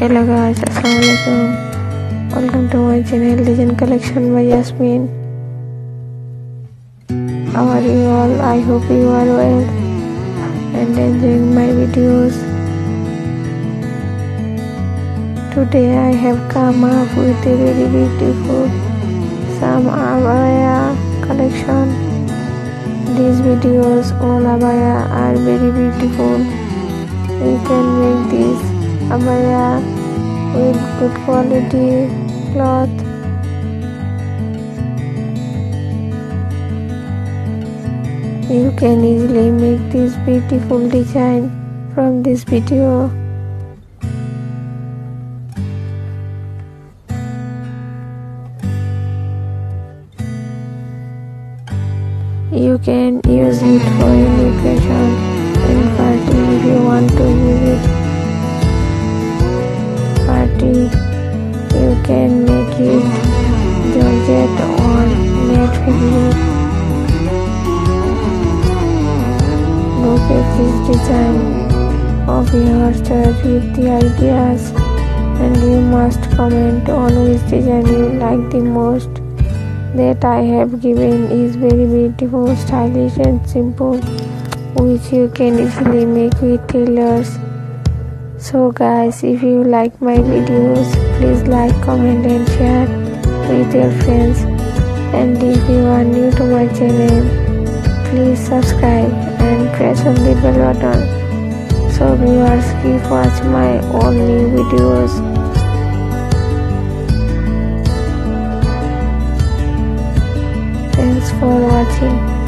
hello guys assalamualaikum welcome to my channel legend collection by yasmin how are you all i hope you are well and enjoying my videos. Today i have come up with a very beautiful some abaya collection. These videos all abaya are very beautiful. You can make this abaya with good quality cloth. You can easily make this beautiful design from this video. You can use it for any occasion. In party if you want to use look at this design of your choice with the ideas and you must comment on which design you like the most that I have given is very beautiful, stylish and simple which you can easily make with tailors. So guys, if you like my videos, please like, comment and share with your friends. And if you are new to my channel, please subscribe and press on the bell button. So viewers keep watch my all new videos. Thanks for watching.